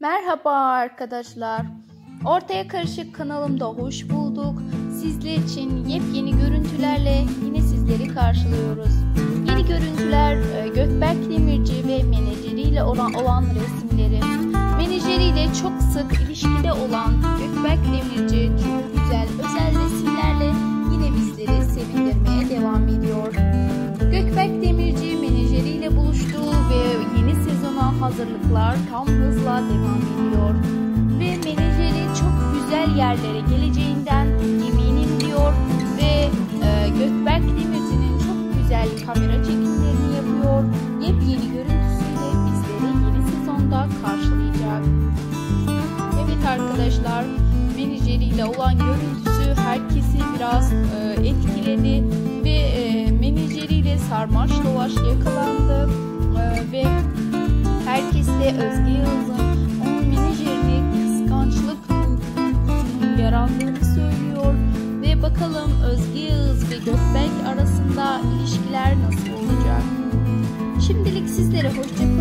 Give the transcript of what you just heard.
Merhaba arkadaşlar. Ortaya Karışık kanalımda hoş bulduk. Sizler için yepyeni görüntülerle yine sizleri karşılıyoruz. Yeni görüntüler e, Gökberk Demirci ve menajeriyle olan, olan resimleri. Menajeriyle çok sık ilişkide olan Gökberk Demirci hazırlıklar tam hızla devam ediyor. Ve menajeri çok güzel yerlere geleceğinden eminim diyor ve e, Gökberk Demirci'nin çok güzel kamera çekimlerini yapıyor. Yepyeni görüntüsüyle bizleri yeni sezonda karşılayacak. Evet arkadaşlar menajeriyle olan görüntüsü herkesi biraz e, etkiledi ve e, menajeriyle sarmaş dolaş yakalandı de Özge Yıldız'ın onun menajerini kıskançlık yarandığını söylüyor ve bakalım Özge Yıldız ve Gökberk arasında ilişkiler nasıl olacak? Şimdilik sizlere hoşçakalın